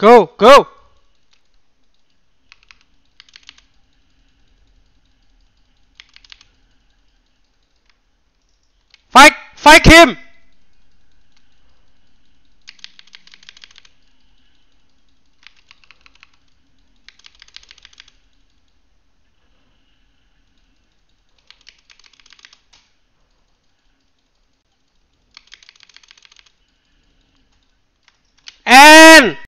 Go, go! Fight! Fight him!